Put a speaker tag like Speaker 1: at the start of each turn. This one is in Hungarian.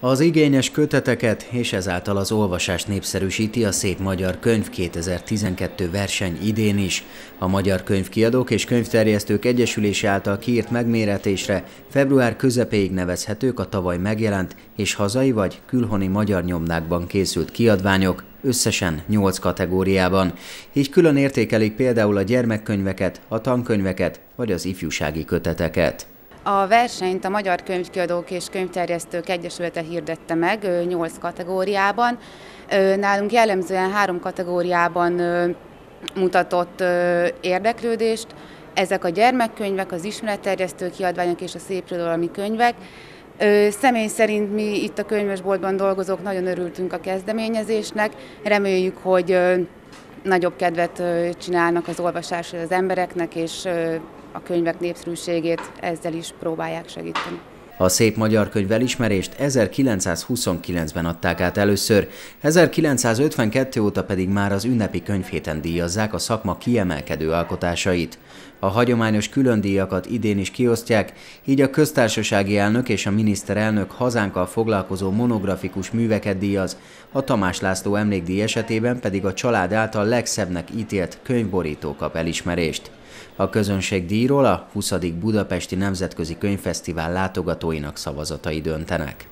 Speaker 1: Az igényes köteteket és ezáltal az olvasást népszerűsíti a Szép Magyar Könyv 2012 verseny idén is. A Magyar Könyvkiadók és Könyvterjesztők Egyesülése által kiírt megméretésre február közepéig nevezhetők a tavaly megjelent és hazai vagy külhoni magyar nyomdákban készült kiadványok, összesen 8 kategóriában. Így külön értékelik például a gyermekkönyveket, a tankönyveket vagy az ifjúsági köteteket.
Speaker 2: A versenyt a Magyar Könyvkiadók és Könyvterjesztők Egyesülete hirdette meg 8 kategóriában. Nálunk jellemzően három kategóriában mutatott érdeklődést. Ezek a gyermekkönyvek, az ismeretterjesztő kiadványok és a szépirodalmi könyvek. Személy szerint mi itt a könyvesboltban dolgozók nagyon örültünk a kezdeményezésnek. Reméljük, hogy nagyobb kedvet csinálnak az olvasásra az embereknek, és a könyvek népszerűségét ezzel is próbálják segíteni.
Speaker 1: A szép magyar könyv elismerést 1929-ben adták át először, 1952 óta pedig már az ünnepi könyvhéten díjazzák a szakma kiemelkedő alkotásait. A hagyományos különdíjakat idén is kiosztják, így a köztársasági elnök és a miniszterelnök hazánkkal foglalkozó monografikus műveket díjaz, a Tamás László emlékdíj esetében pedig a család által legszebbnek ítélt könyvborító kap elismerést. A közönség díjról a 20. Budapesti Nemzetközi Könyvfesztivál látogatóinak szavazatai döntenek.